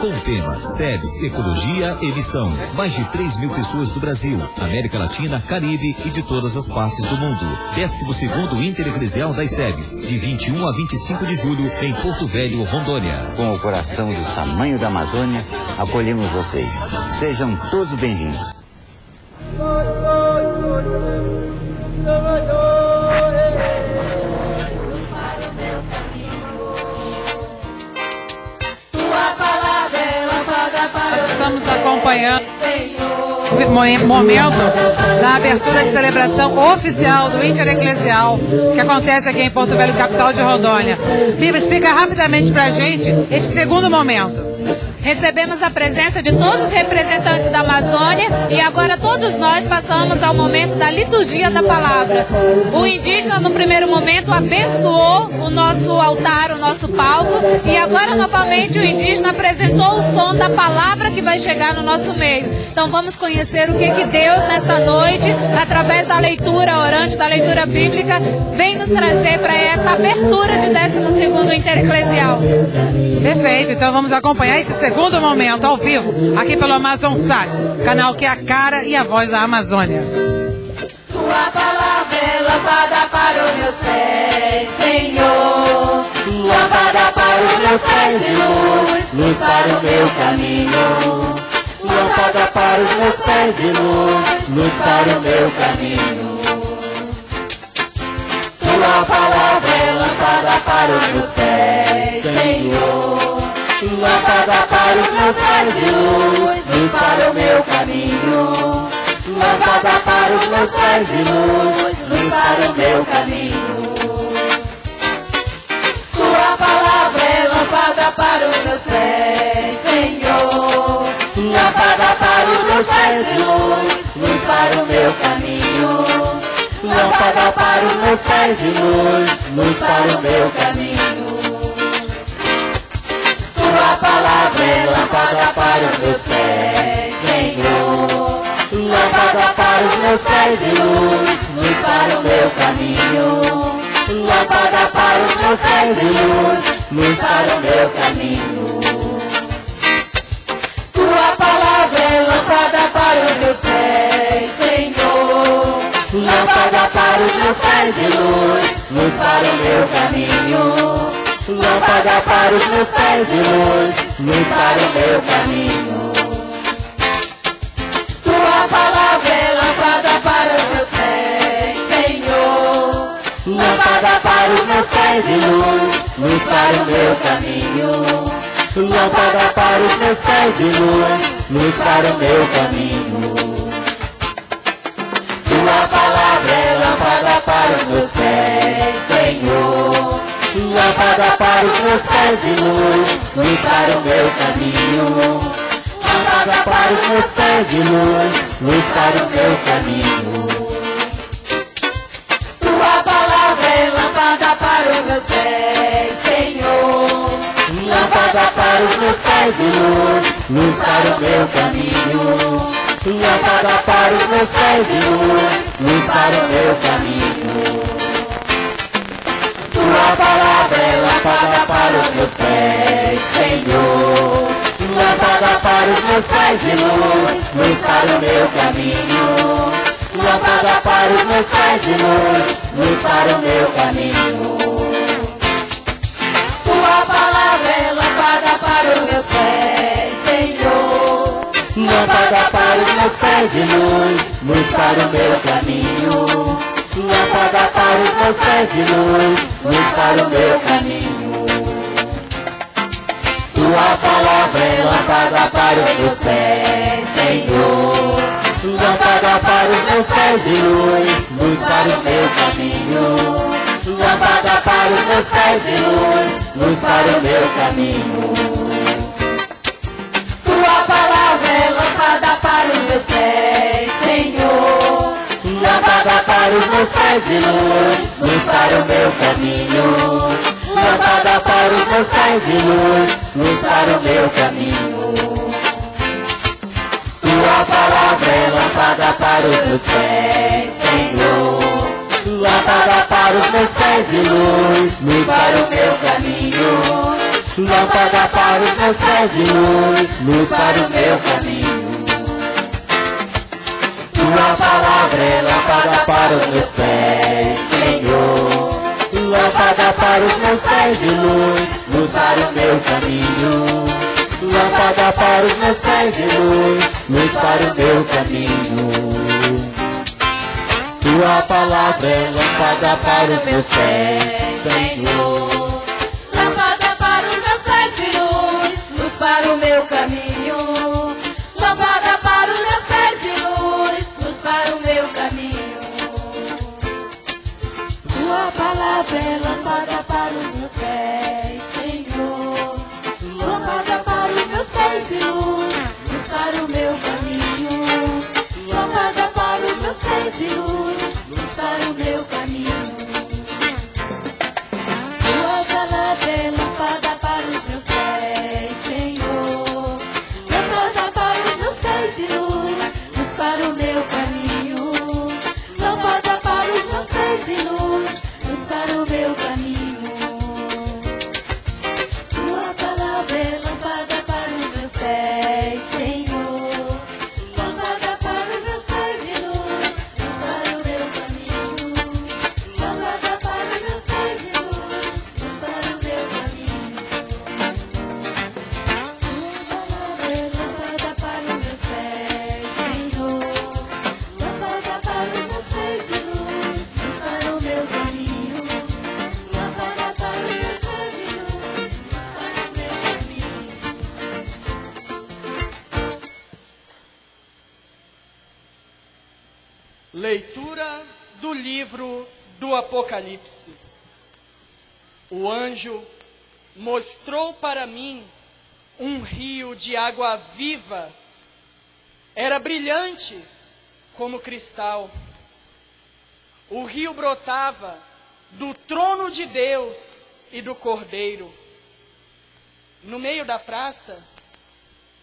Com o tema SEBS, Ecologia e Missão. Mais de 3 mil pessoas do Brasil, América Latina, Caribe e de todas as partes do mundo. 12 segundo Intereclesial das SEBS, de 21 a 25 de julho, em Porto Velho, Rondônia. Com o coração do tamanho da Amazônia, acolhemos vocês. Sejam todos bem-vindos. Estamos acompanhando o momento da abertura de celebração oficial do Intereclesial, que acontece aqui em Porto Velho, capital de Rondônia. Viva, explica rapidamente pra gente este segundo momento. Recebemos a presença de todos os representantes da Amazônia e agora todos nós passamos ao momento da liturgia da palavra. O indígena, no primeiro momento, abençoou o nosso altar, o nosso palco, e agora novamente o indígena apresentou o som da palavra que vai chegar no nosso meio. Então vamos conhecer o que, que Deus, nesta noite, através da leitura orante, da leitura bíblica, vem nos trazer para essa abertura de 12 Intereclesial. Perfeito, então vamos acompanhar esse segundo segundo momento ao vivo, aqui pelo Amazon Sat, canal que é a cara e a voz da Amazônia. Tua palavra é lâmpada para os meus pés, Senhor. Lâmpada para os meus pés e luz, luz para o meu caminho. Lâmpada para os meus pés e luz, luz para o meu caminho. Tua palavra é lâmpada para os meus pés, Senhor. Lâmpada para os meus pés e luz, luz para o meu caminho. Lâmpada para os meus pés e luz, luz para o meu caminho. Tua palavra é lâmpada para os meus pés, Senhor. Lâmpada para os meus pés e luz, luz para o meu caminho. Lâmpada para os meus pés e luz, luz para o meu caminho. Lâmpada para os meus pés, Senhor. Lâmpada para os meus pés e luz, luz para o meu caminho. Lâmpada para os meus pés e luz, luz para o meu caminho. Tua palavra é lâmpada para os meus pés, Senhor. Lâmpada para os meus pés e luz, luz para o meu caminho. Lâmpada para os meus pés e luz, luz para o meu caminho. Tua palavra é lâmpada para os meus pés, Senhor. Lâmpada para os meus pés e luz, luz para o meu caminho. Lâmpada para os meus pés e luz, luz para o meu caminho. Tua palavra é lâmpada para os meus pés, Senhor. Lâmpada para os meus pés e luz, luz para o meu caminho. Lâmpada para os meus pés e luz, luz para o meu caminho. Tua palavra é lâmpada para os meus pés, Senhor. Lâmpada para os meus pés e luz, luz para o meu caminho. Lâmpada para os meus pés e luz, luz para o meu caminho. Tua palavra é lâmpada para os meus pés, Senhor. Lâmpada para os meus pés e luz, luz para o meu caminho. Lâmpada para os meus pés e luz, luz para o meu caminho. Tua palavra é lâmpada para os meus pés, Senhor. Lâmpada para os meus pés e luz, luz para o meu caminho. Lâmpada para os meus pés e luz, luz para o meu caminho. Tua palavra é lâmpada para os meus pés, Senhor. Lâmpada para os meus pés e luz, luz para o meu caminho. Lâmpada para os meus pés e luz, luz para o meu caminho. Tua palavra é lâmpada para os meus pés, Senhor. Lâmpada para os meus pés e luz, luz para o meu caminho. Lâmpada para os meus pés e luz, luz para o meu caminho. Tua palavra é lâmpada para os meus pés, Senhor. Lâmpada para os meus pés e luz, luz para o meu caminho. lâmpada para os meus pés e luz, luz para o meu caminho. Tua palavra é lâmpada para os meus pés, Senhor. Lâmpada para os meus pés e luz, luz para o meu caminho. Lâmpada para os meus pés e luz, luz para o meu caminho. Tua palavra é lâmpada para os meus pés, Senhor. Lâmpada para os meus pés e luz, luz para o meu caminho. É lâmpada para os meus pés, Senhor. Lâmpada para os meus pés e luz, luz para o meu caminho. Lâmpada para os meus pés e luz, luz para o meu caminho. Leitura do livro do Apocalipse. O anjo mostrou para mim um rio de água viva. Era brilhante como cristal. O rio brotava do trono de Deus e do Cordeiro. No meio da praça,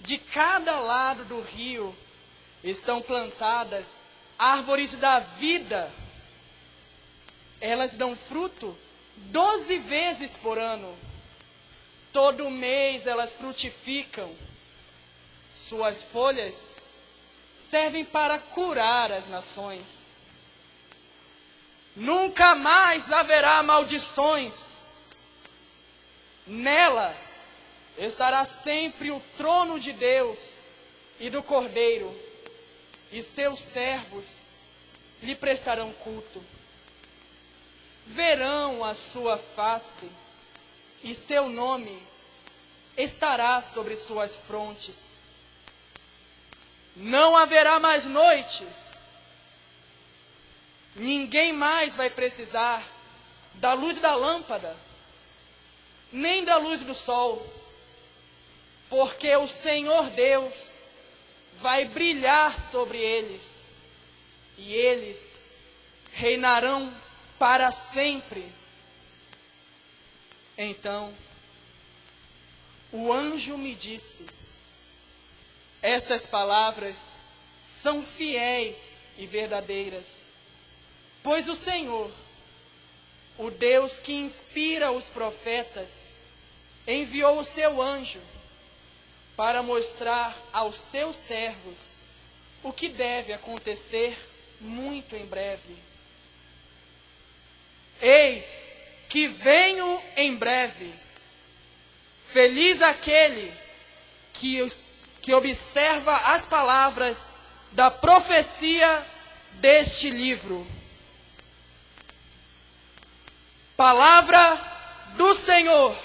de cada lado do rio, estão plantadas árvores da vida. Elas dão fruto doze vezes por ano. Todo mês elas frutificam. Suas folhas servem para curar as nações. Nunca mais haverá maldições. Nela estará sempre o trono de Deus e do Cordeiro e seus servos lhe prestarão culto. Verão a sua face, e seu nome estará sobre suas frontes. Não haverá mais noite. Ninguém mais vai precisar da luz da lâmpada, nem da luz do sol, porque o Senhor Deus vai brilhar sobre eles, e eles reinarão para sempre. Então, o anjo me disse: Estas palavras são fiéis e verdadeiras, pois o Senhor, o Deus que inspira os profetas, enviou o seu anjo para mostrar aos seus servos o que deve acontecer muito em breve. Eis que venho em breve. Feliz aquele que, que observa as palavras da profecia deste livro. Palavra do Senhor.